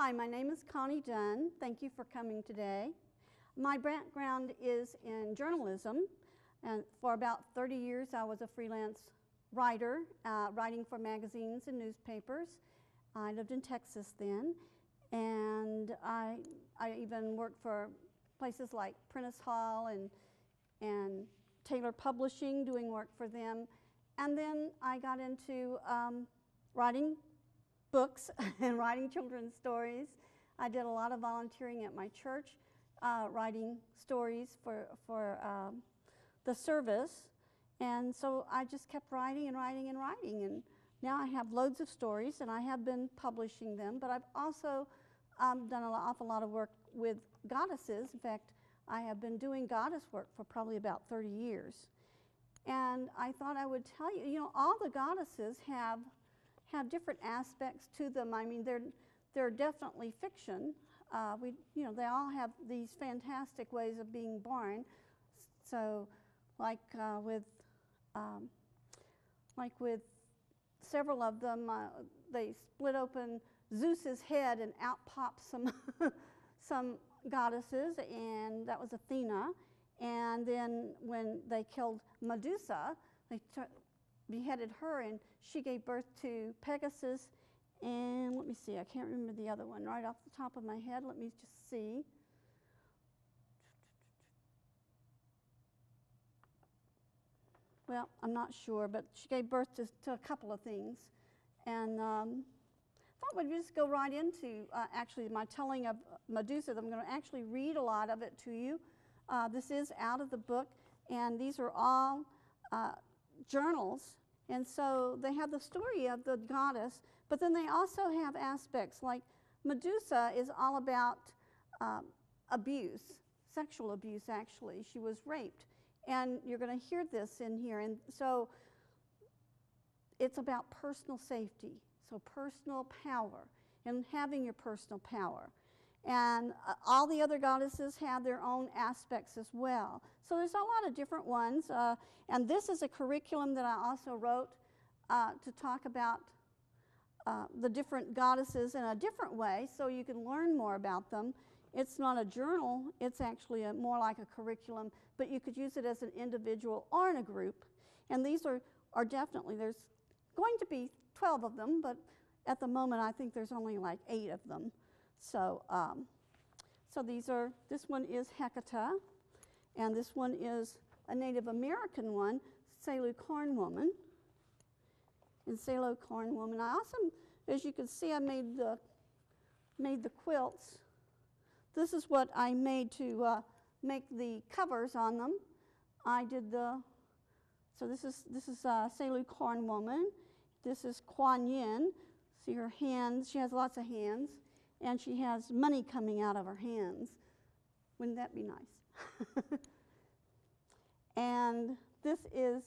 Hi, my name is Connie Dunn. Thank you for coming today. My background is in journalism, and for about 30 years I was a freelance writer, uh, writing for magazines and newspapers. I lived in Texas then, and I, I even worked for places like Prentice Hall and, and Taylor Publishing, doing work for them. And then I got into um, writing books and writing children's stories. I did a lot of volunteering at my church, uh, writing stories for, for um, the service. And so I just kept writing and writing and writing. And now I have loads of stories and I have been publishing them, but I've also um, done an awful lot of work with goddesses. In fact, I have been doing goddess work for probably about 30 years. And I thought I would tell you, you know, all the goddesses have have different aspects to them. I mean, they're, they're definitely fiction. Uh, we, you know, they all have these fantastic ways of being born. So, like uh, with, um, like with several of them, uh, they split open Zeus's head and out pops some, some goddesses, and that was Athena. And then when they killed Medusa, they beheaded her, and she gave birth to Pegasus. And let me see, I can't remember the other one right off the top of my head. Let me just see. Well, I'm not sure, but she gave birth to, to a couple of things. And um, I thought we'd just go right into uh, actually my telling of Medusa. I'm going to actually read a lot of it to you. Uh, this is out of the book, and these are all uh, journals. And so they have the story of the goddess, but then they also have aspects like Medusa is all about um, abuse, sexual abuse, actually. She was raped. And you're going to hear this in here. And so it's about personal safety, so personal power, and having your personal power. And uh, all the other goddesses have their own aspects as well. So there's a lot of different ones. Uh, and this is a curriculum that I also wrote uh, to talk about uh, the different goddesses in a different way so you can learn more about them. It's not a journal, it's actually a, more like a curriculum, but you could use it as an individual or in a group. And these are, are definitely, there's going to be 12 of them, but at the moment I think there's only like eight of them. So, um, so these are, this one is Hecata, and this one is a Native American one, Selu Corn Woman. And Selu Corn Woman. I also, as you can see, I made the, made the quilts. This is what I made to uh, make the covers on them. I did the, so this is, this is uh, Corn Woman. This is Kuan Yin. See her hands, she has lots of hands and she has money coming out of her hands. Wouldn't that be nice? and this is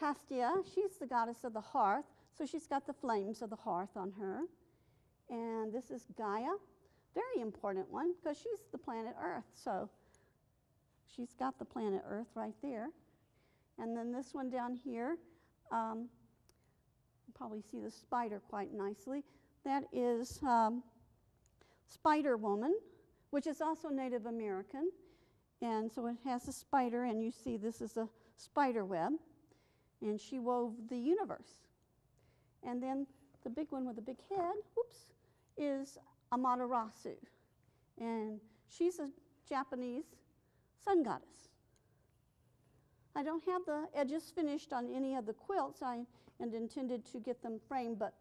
Hestia. She's the goddess of the hearth, so she's got the flames of the hearth on her. And this is Gaia, very important one because she's the planet Earth. So she's got the planet Earth right there. And then this one down here, um, you probably see the spider quite nicely. That is um, Spider Woman, which is also Native American. And so it has a spider, and you see this is a spider web. And she wove the universe. And then the big one with the big head, whoops, is Amaterasu. And she's a Japanese sun goddess. I don't have the edges finished on any of the quilts. I and intended to get them framed, but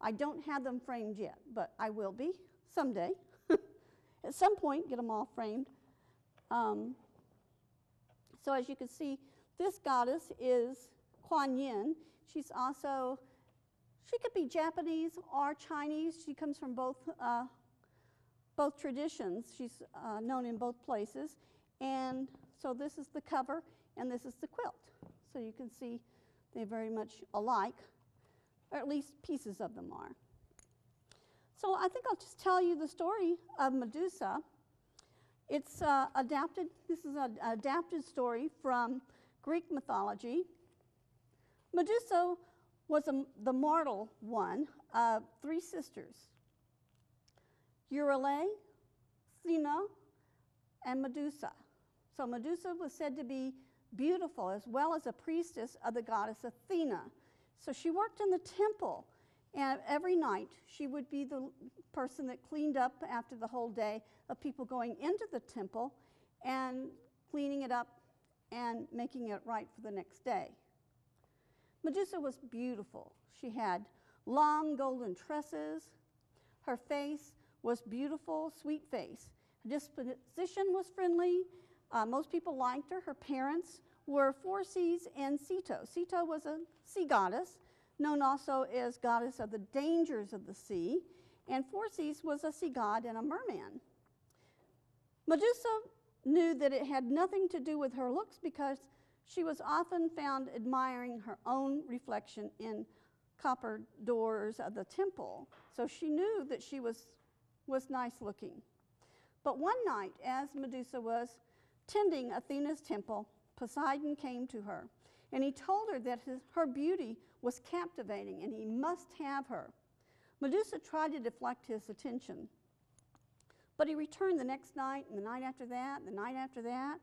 I don't have them framed yet, but I will be someday. At some point, get them all framed. Um, so as you can see, this goddess is Kuan Yin. She's also, she could be Japanese or Chinese. She comes from both, uh, both traditions. She's uh, known in both places. And so this is the cover, and this is the quilt. So you can see they're very much alike, or at least pieces of them are. So I think I'll just tell you the story of Medusa. It's uh, adapted, this is an adapted story from Greek mythology. Medusa was a, the mortal one of three sisters. Euryale, Stheno, and Medusa. So Medusa was said to be beautiful as well as a priestess of the goddess Athena. So she worked in the temple, and every night she would be the person that cleaned up after the whole day of people going into the temple and cleaning it up and making it right for the next day. Medusa was beautiful. She had long golden tresses. Her face was beautiful, sweet face. Her disposition was friendly. Uh, most people liked her. Her parents were Phorcys and Ceto. Ceto was a sea goddess, known also as goddess of the dangers of the sea, and Phorcys was a sea god and a merman. Medusa knew that it had nothing to do with her looks because she was often found admiring her own reflection in copper doors of the temple. So she knew that she was, was nice looking. But one night, as Medusa was tending Athena's temple, Poseidon came to her, and he told her that his, her beauty was captivating and he must have her. Medusa tried to deflect his attention, but he returned the next night, and the night after that, the night after that,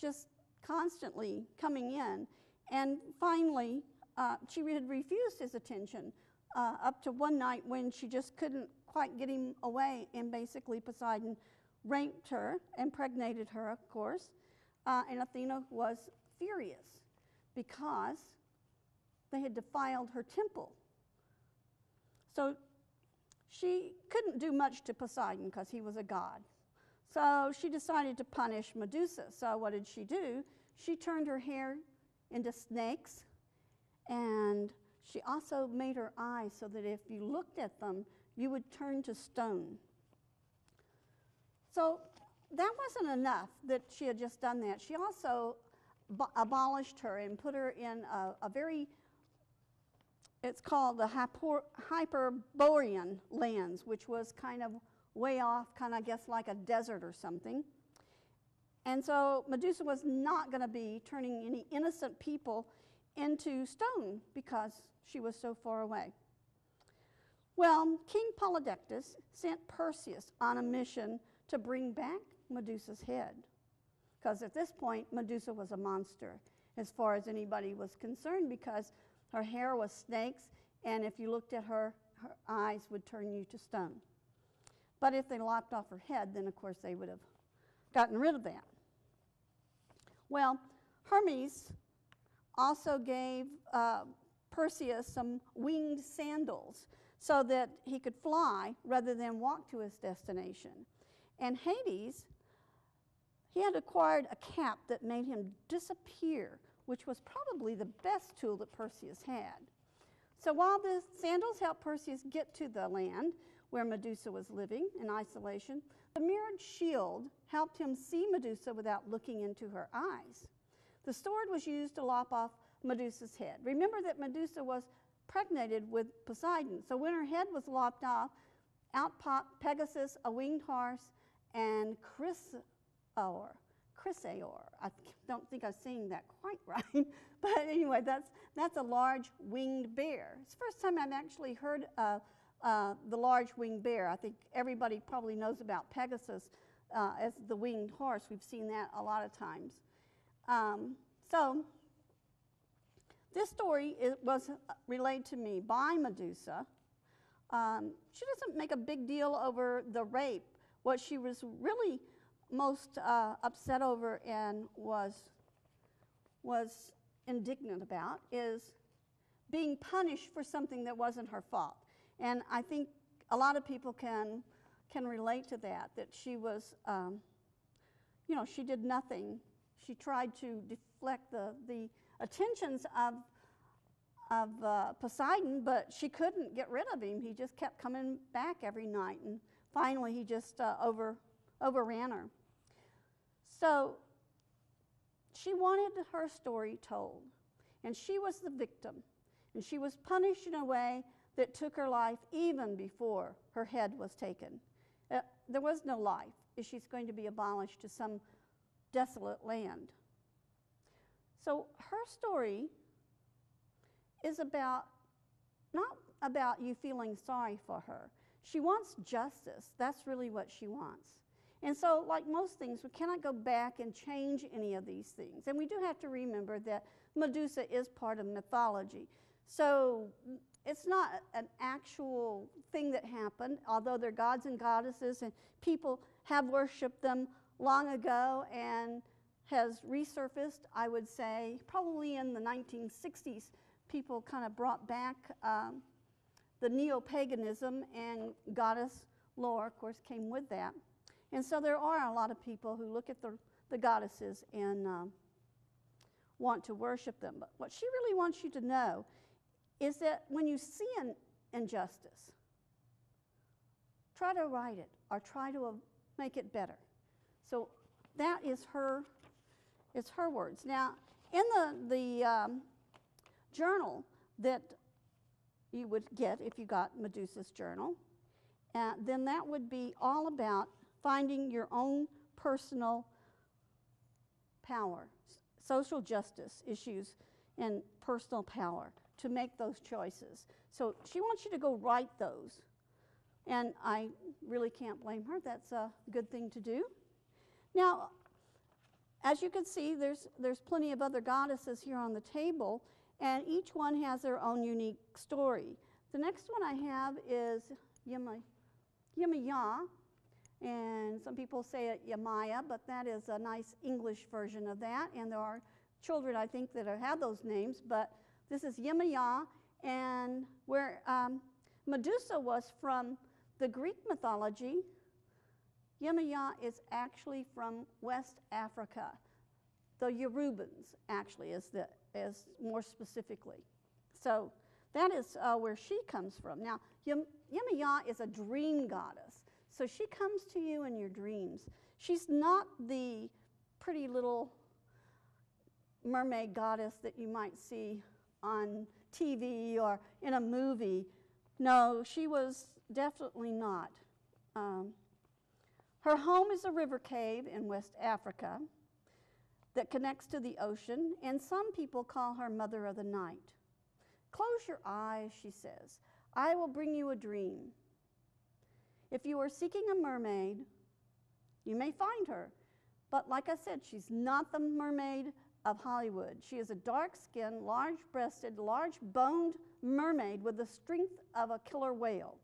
just constantly coming in. And finally, uh, she had refused his attention uh, up to one night when she just couldn't quite get him away, and basically Poseidon raped her, impregnated her, of course, uh, and Athena was furious because they had defiled her temple. So she couldn't do much to Poseidon because he was a god. So she decided to punish Medusa. So what did she do? She turned her hair into snakes and she also made her eyes so that if you looked at them, you would turn to stone. So that wasn't enough that she had just done that. She also abolished her and put her in a, a very, it's called the Hyper, Hyperborean lands, which was kind of way off, kind of, I guess, like a desert or something. And so Medusa was not going to be turning any innocent people into stone because she was so far away. Well, King Polydectes sent Perseus on a mission to bring back Medusa's head. Because at this point, Medusa was a monster as far as anybody was concerned because her hair was snakes, and if you looked at her, her eyes would turn you to stone. But if they lopped off her head, then of course they would have gotten rid of that. Well, Hermes also gave uh, Perseus some winged sandals so that he could fly rather than walk to his destination. And Hades, he had acquired a cap that made him disappear, which was probably the best tool that Perseus had. So while the sandals helped Perseus get to the land where Medusa was living in isolation, the mirrored shield helped him see Medusa without looking into her eyes. The sword was used to lop off Medusa's head. Remember that Medusa was pregnated with Poseidon, so when her head was lopped off, out popped Pegasus, a winged horse, and Chrysaor. Chrysaor. I don't think I'm saying that quite right, but anyway, that's, that's a large winged bear. It's the first time I've actually heard of uh, the large winged bear. I think everybody probably knows about Pegasus uh, as the winged horse. We've seen that a lot of times. Um, so, this story is, was relayed to me by Medusa. Um, she doesn't make a big deal over the rape what she was really most uh, upset over and was, was indignant about is being punished for something that wasn't her fault. And I think a lot of people can, can relate to that, that she was, um, you know, she did nothing. She tried to deflect the, the attentions of, of uh, Poseidon, but she couldn't get rid of him. He just kept coming back every night. And finally, he just uh, over, overran her. So she wanted her story told, and she was the victim, and she was punished in a way that took her life even before her head was taken. Uh, there was no life. If she's going to be abolished to some desolate land. So her story is about not about you feeling sorry for her. She wants justice. That's really what she wants. And so, like most things, we cannot go back and change any of these things. And we do have to remember that Medusa is part of mythology. So, it's not an actual thing that happened, although they're gods and goddesses, and people have worshiped them long ago and has resurfaced, I would say, probably in the 1960s. People kind of brought back um, the neo paganism, and goddess lore, of course, came with that. And so there are a lot of people who look at the, the goddesses and um, want to worship them. But what she really wants you to know is that when you see an injustice, try to right it or try to make it better. So that is her, it's her words. Now, in the, the um, journal that you would get if you got Medusa's journal, uh, then that would be all about finding your own personal power, social justice issues, and personal power to make those choices. So she wants you to go write those. And I really can't blame her. That's a good thing to do. Now, as you can see, there's, there's plenty of other goddesses here on the table, and each one has their own unique story. The next one I have is Yama, Yamaya, and some people say it Yamaya, but that is a nice English version of that, and there are children, I think, that have those names, but this is Yemaya, and where um, Medusa was from the Greek mythology, Yemaya is actually from West Africa. The Yorubans, actually, is, the, is more specifically. So that is uh, where she comes from. Now, Yemaya is a dream goddess. So she comes to you in your dreams. She's not the pretty little mermaid goddess that you might see on TV or in a movie. No, she was definitely not. Um, her home is a river cave in West Africa that connects to the ocean, and some people call her Mother of the Night. Close your eyes, she says. I will bring you a dream. If you are seeking a mermaid, you may find her. But like I said, she's not the mermaid of Hollywood. She is a dark skinned, large breasted, large boned mermaid with the strength of a killer whale,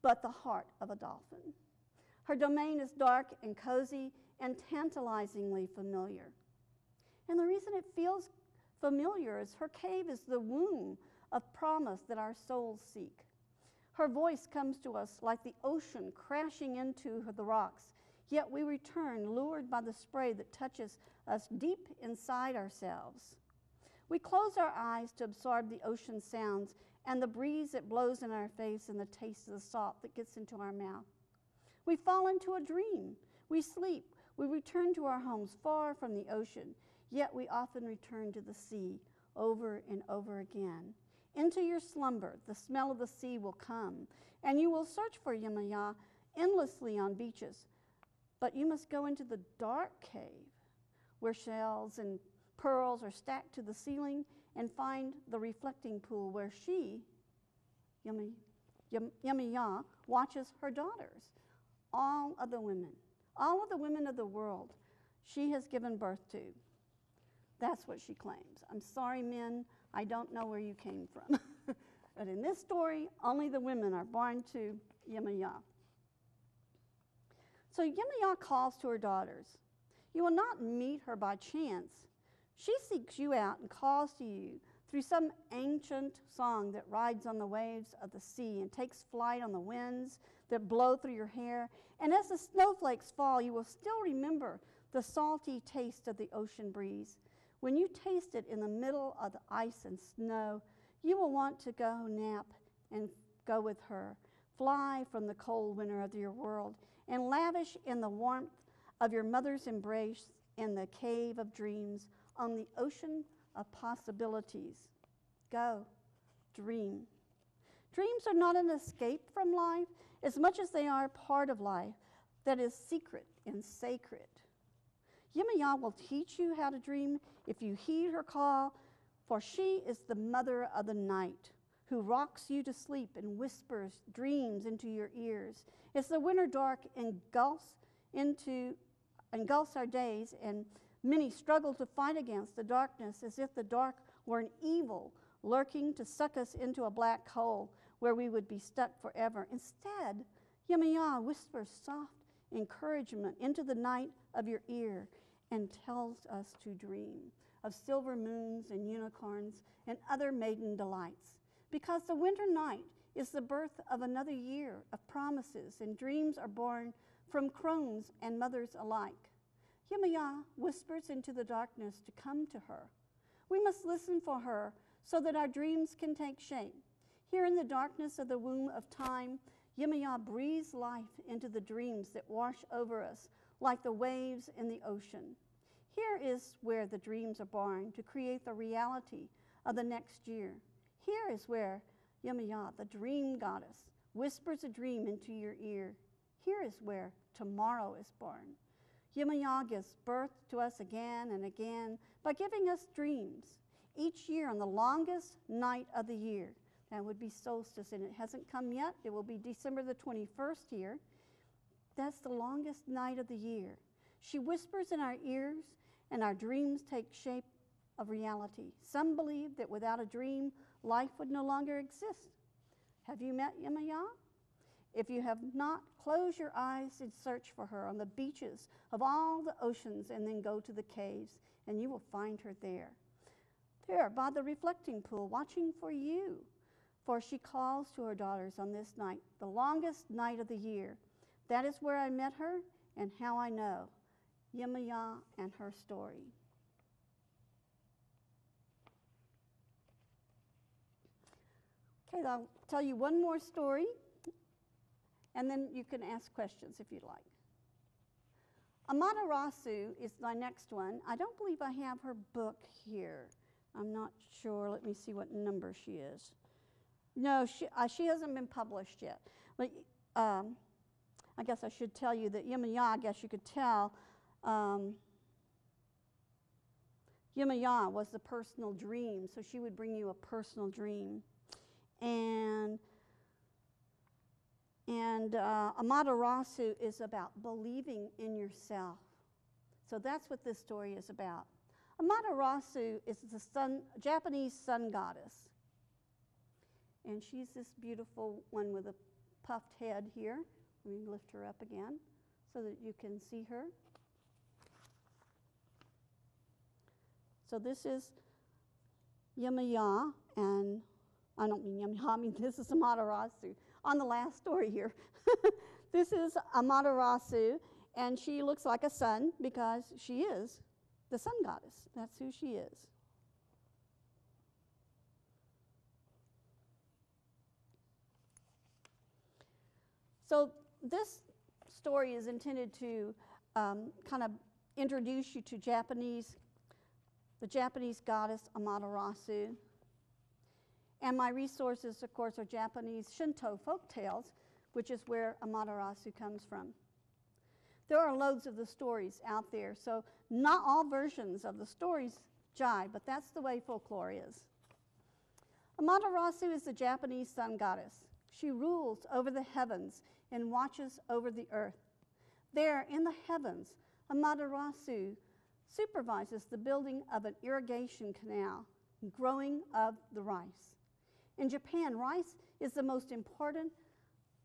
but the heart of a dolphin. Her domain is dark and cozy and tantalizingly familiar. And the reason it feels familiar is her cave is the womb of promise that our souls seek. Her voice comes to us like the ocean crashing into the rocks, yet we return lured by the spray that touches us deep inside ourselves. We close our eyes to absorb the ocean sounds and the breeze that blows in our face and the taste of the salt that gets into our mouth. We fall into a dream. We sleep. We return to our homes far from the ocean, yet we often return to the sea over and over again. Into your slumber, the smell of the sea will come, and you will search for Yamaya endlessly on beaches. But you must go into the dark cave where shells and pearls are stacked to the ceiling, and find the reflecting pool where she, Yummy watches her daughters, all of the women, all of the women of the world she has given birth to. That's what she claims. I'm sorry, men, I don't know where you came from. but in this story, only the women are born to Yemaya. So Yemaya calls to her daughters. You will not meet her by chance. She seeks you out and calls to you through some ancient song that rides on the waves of the sea and takes flight on the winds that blow through your hair. And as the snowflakes fall, you will still remember the salty taste of the ocean breeze. When you taste it in the middle of the ice and snow, you will want to go nap and go with her, fly from the cold winter of your world, and lavish in the warmth of your mother's embrace in the cave of dreams on the ocean of possibilities. Go, dream. Dreams are not an escape from life as much as they are part of life that is secret and sacred. Yemaya will teach you how to dream if you heed her call, for she is the mother of the night, who rocks you to sleep and whispers dreams into your ears. As the winter dark engulfs into engulfs our days, and many struggle to fight against the darkness as if the dark were an evil lurking to suck us into a black hole where we would be stuck forever. Instead, Yemaya whispers soft encouragement into the night of your ear and tells us to dream of silver moons and unicorns and other maiden delights. Because the winter night is the birth of another year of promises, and dreams are born from crones and mothers alike. Yemaya whispers into the darkness to come to her. We must listen for her so that our dreams can take shape. Here in the darkness of the womb of time, Yemaya breathes life into the dreams that wash over us like the waves in the ocean. Here is where the dreams are born to create the reality of the next year. Here is where Yemaya, the dream goddess, whispers a dream into your ear. Here is where tomorrow is born. Yemaya gives birth to us again and again by giving us dreams each year on the longest night of the year. That would be solstice, and it hasn't come yet. It will be December the 21st here. That's the longest night of the year. She whispers in our ears, and our dreams take shape of reality. Some believe that without a dream, life would no longer exist. Have you met Yemaya? If you have not, close your eyes and search for her on the beaches of all the oceans and then go to the caves, and you will find her there. There, by the reflecting pool, watching for you. For she calls to her daughters on this night, the longest night of the year. That is where I met her and how I know. Yemaya and her story. Okay, I'll tell you one more story, and then you can ask questions if you'd like. Amaterasu is my next one. I don't believe I have her book here. I'm not sure. Let me see what number she is. No, she, uh, she hasn't been published yet. But um, I guess I should tell you that Yemaya, I guess you could tell, um, Yemaya was the personal dream, so she would bring you a personal dream. And and uh, Amaterasu is about believing in yourself. So that's what this story is about. Amaterasu is the sun, Japanese sun goddess. And she's this beautiful one with a puffed head here. Let me lift her up again so that you can see her. So this is Yemaya, and I don't mean Yemaya, I mean this is Amaterasu. On the last story here, this is Amaterasu, and she looks like a sun because she is the sun goddess. That's who she is. So this story is intended to um, kind of introduce you to Japanese, the Japanese goddess Amaterasu. And my resources, of course, are Japanese Shinto folk tales, which is where Amaterasu comes from. There are loads of the stories out there, so not all versions of the stories jive, but that's the way folklore is. Amaterasu is the Japanese sun goddess. She rules over the heavens and watches over the earth. There in the heavens, Amaterasu supervises the building of an irrigation canal, growing of the rice. In Japan, rice is the most important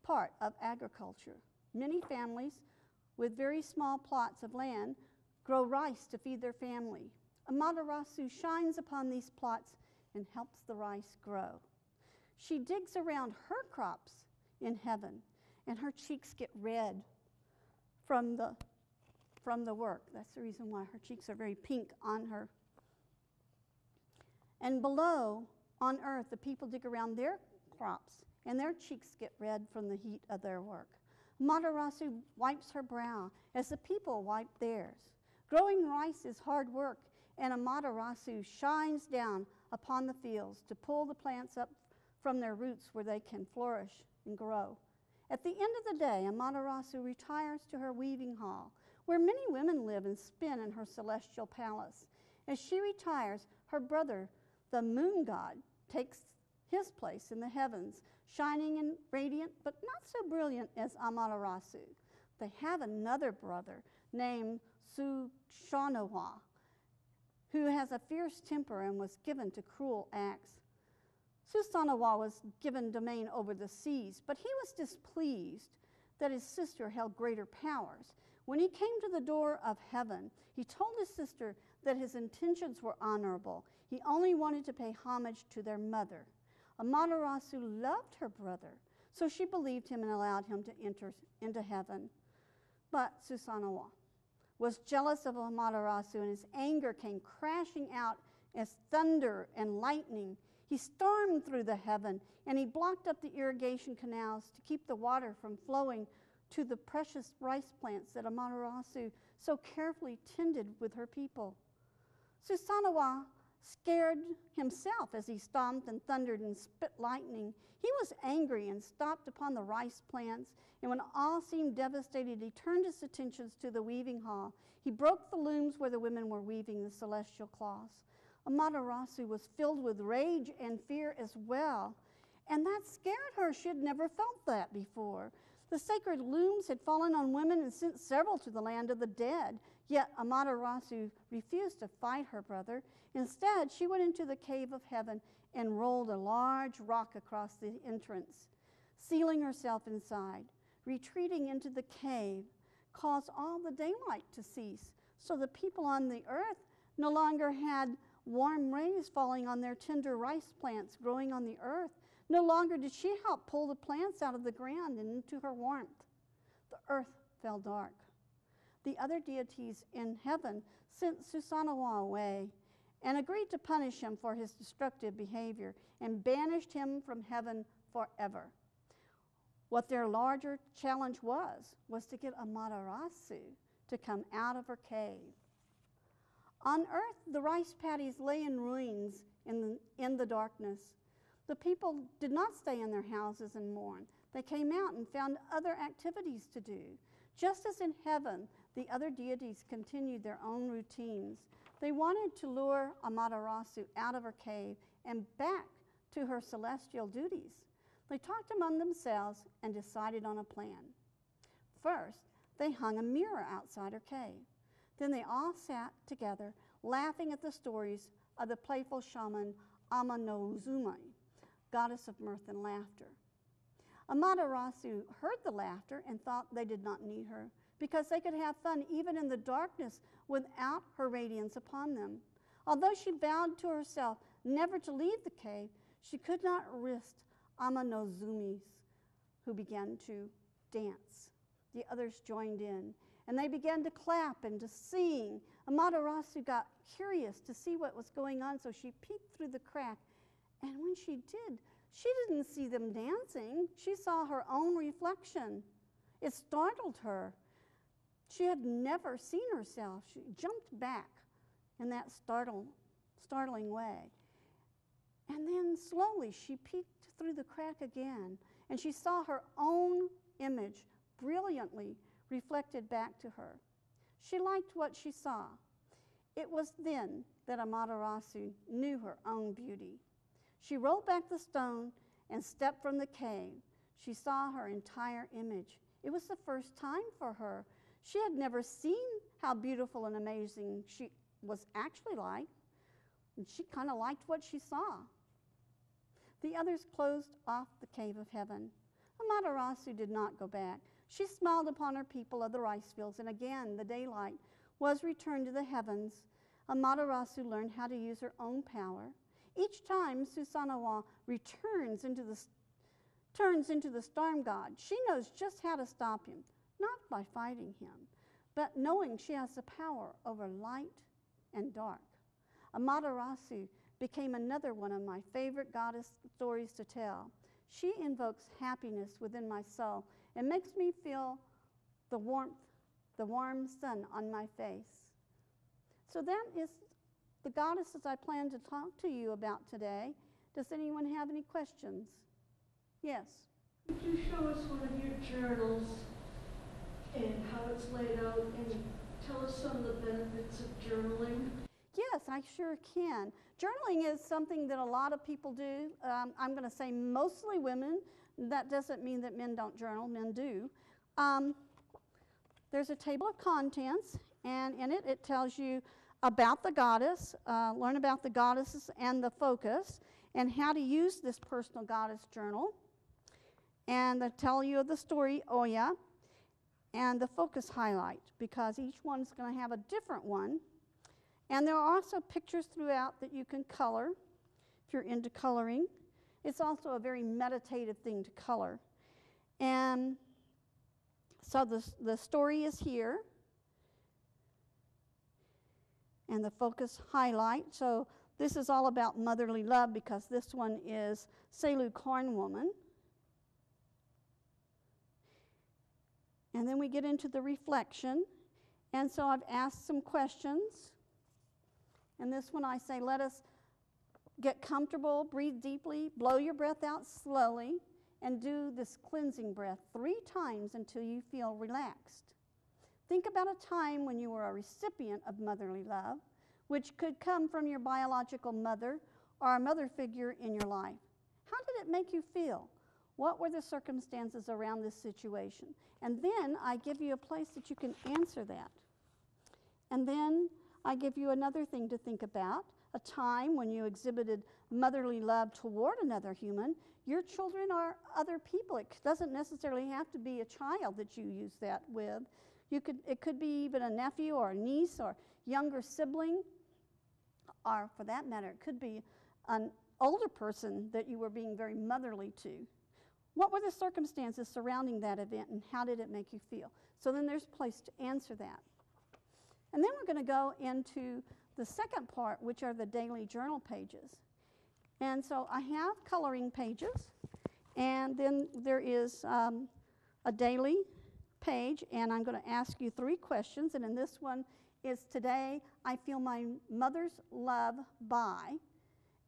part of agriculture. Many families with very small plots of land grow rice to feed their family. Amaterasu shines upon these plots and helps the rice grow. She digs around her crops in heaven and her cheeks get red from the, from the work. That's the reason why her cheeks are very pink on her. And below, on earth, the people dig around their crops, and their cheeks get red from the heat of their work. Amaterasu wipes her brow as the people wipe theirs. Growing rice is hard work, and Amaterasu shines down upon the fields to pull the plants up from their roots where they can flourish and grow. At the end of the day, Amaterasu retires to her weaving hall, where many women live and spin in her celestial palace. As she retires, her brother, the moon god, takes his place in the heavens, shining and radiant, but not so brilliant as Amaterasu. They have another brother named Susannawa, who has a fierce temper and was given to cruel acts. Susannawa was given domain over the seas, but he was displeased that his sister held greater powers. When he came to the door of heaven, he told his sister that his intentions were honorable. He only wanted to pay homage to their mother. Amaterasu loved her brother, so she believed him and allowed him to enter into heaven. But Susannawa was jealous of Amaterasu, and his anger came crashing out as thunder and lightning. He stormed through the heaven and he blocked up the irrigation canals to keep the water from flowing to the precious rice plants that Amaterasu so carefully tended with her people. Susannawa scared himself as he stomped and thundered and spit lightning. He was angry and stopped upon the rice plants, and when all seemed devastated, he turned his attentions to the weaving hall. He broke the looms where the women were weaving the celestial cloths. Amaterasu was filled with rage and fear as well, and that scared her. She had never felt that before. The sacred looms had fallen on women and sent several to the land of the dead. Yet Amaterasu refused to fight her brother. Instead, she went into the cave of heaven and rolled a large rock across the entrance, sealing herself inside. Retreating into the cave caused all the daylight to cease, so the people on the earth no longer had warm rays falling on their tender rice plants growing on the earth. No longer did she help pull the plants out of the ground and into her warmth. The earth fell dark. The other deities in heaven sent Susannawa away and agreed to punish him for his destructive behavior and banished him from heaven forever. What their larger challenge was, was to get Amaterasu to come out of her cave. On earth, the rice paddies lay in ruins in the, in the darkness. The people did not stay in their houses and mourn. They came out and found other activities to do. Just as in heaven, the other deities continued their own routines. They wanted to lure Amaterasu out of her cave and back to her celestial duties. They talked among themselves and decided on a plan. First, they hung a mirror outside her cave. Then they all sat together, laughing at the stories of the playful shaman Amanozumi, goddess of mirth and laughter. Amaterasu heard the laughter and thought they did not need her because they could have fun even in the darkness without her radiance upon them. Although she vowed to herself never to leave the cave, she could not resist Amanozumis, who began to dance. The others joined in, and they began to clap and to sing. Amaterasu got curious to see what was going on, so she peeked through the crack. And when she did, she didn't see them dancing. She saw her own reflection. It startled her. She had never seen herself. She jumped back in that startle, startling way. And then slowly she peeked through the crack again, and she saw her own image brilliantly reflected back to her. She liked what she saw. It was then that Amaterasu knew her own beauty. She rolled back the stone and stepped from the cave. She saw her entire image. It was the first time for her. She had never seen how beautiful and amazing she was actually like. And she kind of liked what she saw. The others closed off the cave of heaven. Amaterasu did not go back. She smiled upon her people of the rice fields, and again the daylight was returned to the heavens. Amaterasu learned how to use her own power. Each time Susannawa returns into the, turns into the storm god, she knows just how to stop him, not by fighting him, but knowing she has the power over light and dark. Amaterasu became another one of my favorite goddess stories to tell. She invokes happiness within my soul and makes me feel the warmth, the warm sun on my face. So that is the goddesses I plan to talk to you about today. Does anyone have any questions? Yes. Could you show us one of your journals and how it's laid out and tell us some of the benefits of journaling? Yes, I sure can. Journaling is something that a lot of people do. Um, I'm going to say mostly women. That doesn't mean that men don't journal, men do. Um, there's a table of contents, and in it, it tells you about the goddess, uh, learn about the goddesses and the focus, and how to use this personal goddess journal. And they tell you of the story Oya and the focus highlight, because each one's going to have a different one. And there are also pictures throughout that you can color if you're into coloring. It's also a very meditative thing to color. And so the, the story is here. And the focus highlight. So this is all about motherly love because this one is Selu Corn Woman. And then we get into the reflection. And so I've asked some questions. And this one I say, let us get comfortable, breathe deeply, blow your breath out slowly, and do this cleansing breath three times until you feel relaxed. Think about a time when you were a recipient of motherly love, which could come from your biological mother or a mother figure in your life. How did it make you feel? What were the circumstances around this situation? And then I give you a place that you can answer that. And then I give you another thing to think about a time when you exhibited motherly love toward another human. Your children are other people. It doesn't necessarily have to be a child that you use that with. You could, it could be even a nephew or a niece or younger sibling, or for that matter, it could be an older person that you were being very motherly to. What were the circumstances surrounding that event and how did it make you feel? So then there's a place to answer that. And then we're going to go into the second part, which are the daily journal pages. And so I have coloring pages, and then there is um, a daily page, and I'm going to ask you three questions. And in this one is today, I feel my mother's love by.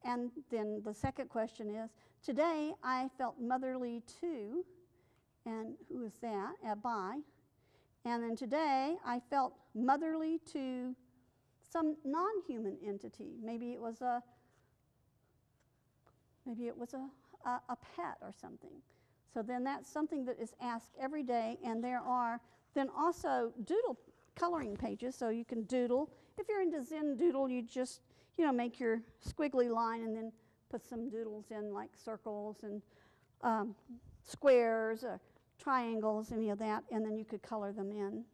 And then the second question is today, I felt motherly too. And who is that? Uh, by. And then today, I felt motherly to some non-human entity. Maybe it was a maybe it was a, a, a, pet or something. So then that's something that is asked every day, and there are then also doodle coloring pages, so you can doodle. If you're into Zen Doodle, you just you know make your squiggly line and then put some doodles in like circles and um, squares or triangles, any of that, and then you could color them in.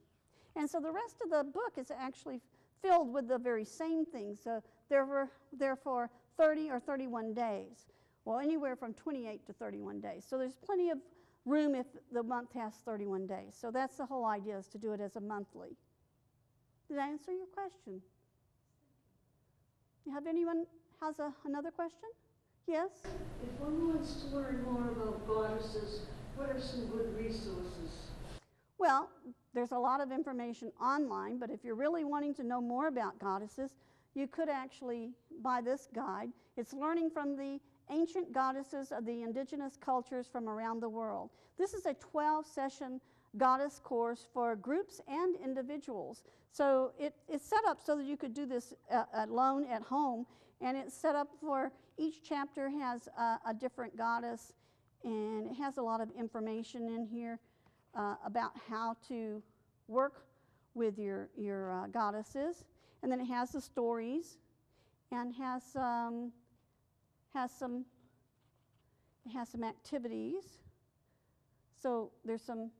And so the rest of the book is actually filled with the very same things. So there were therefore 30 or 31 days. Well, anywhere from 28 to 31 days. So there's plenty of room if the month has 31 days. So that's the whole idea is to do it as a monthly. Did I answer your question? You have anyone has a, another question? Yes? If one wants to learn more about goddesses, what are some good resources? Well, there's a lot of information online, but if you're really wanting to know more about goddesses, you could actually buy this guide. It's learning from the ancient goddesses of the indigenous cultures from around the world. This is a 12 session goddess course for groups and individuals. So it, it's set up so that you could do this uh, alone at home, and it's set up for each chapter has a different goddess, and it has a lot of information in here uh, about how to work with your, your uh, goddesses. And then it has the stories and has, um, has, some, has some activities. So there's some,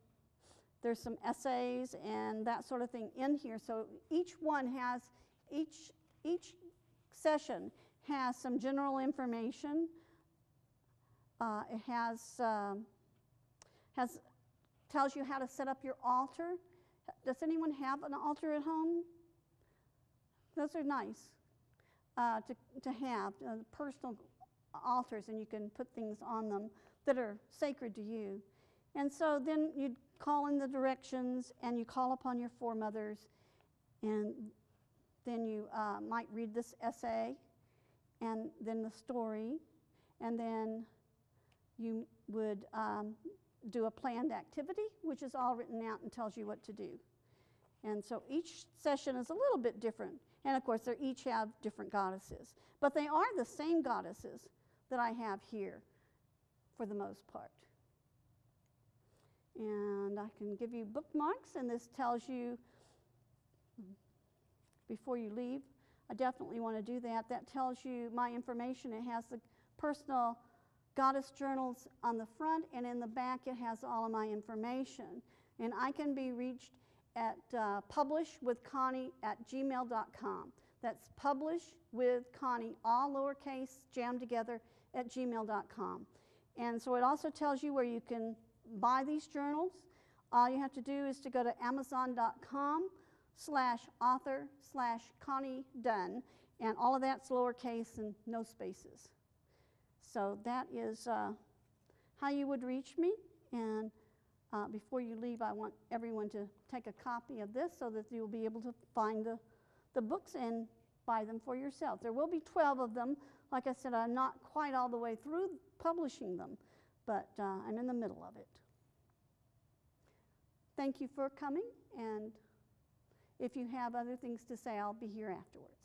there's some essays and that sort of thing in here. So each one has, each, each session has some general information. Uh, it has, um, has, tells you how to set up your altar. Does anyone have an altar at home? Those are nice uh, to, to have, uh, personal altars, and you can put things on them that are sacred to you. And so then you'd call in the directions and you call upon your foremothers, and then you uh, might read this essay and then the story, and then you would um, do a planned activity, which is all written out and tells you what to do. And so each session is a little bit different. And of course, they each have different goddesses. But they are the same goddesses that I have here for the most part. And I can give you bookmarks, and this tells you before you leave. I definitely want to do that. That tells you my information. It has the personal goddess journals on the front, and in the back, it has all of my information. And I can be reached at uh, publishwithconnie at gmail.com. That's publish with Connie, all lowercase, jammed together, at gmail.com. And so it also tells you where you can buy these journals. All you have to do is to go to amazon.com slash author slash Connie Dunn, and all of that's lowercase and no spaces. So that is uh, how you would reach me. And uh, before you leave, I want everyone to take a copy of this so that you'll be able to find the, the books and buy them for yourself. There will be 12 of them. Like I said, I'm not quite all the way through publishing them, but uh, I'm in the middle of it. Thank you for coming, and if you have other things to say, I'll be here afterwards.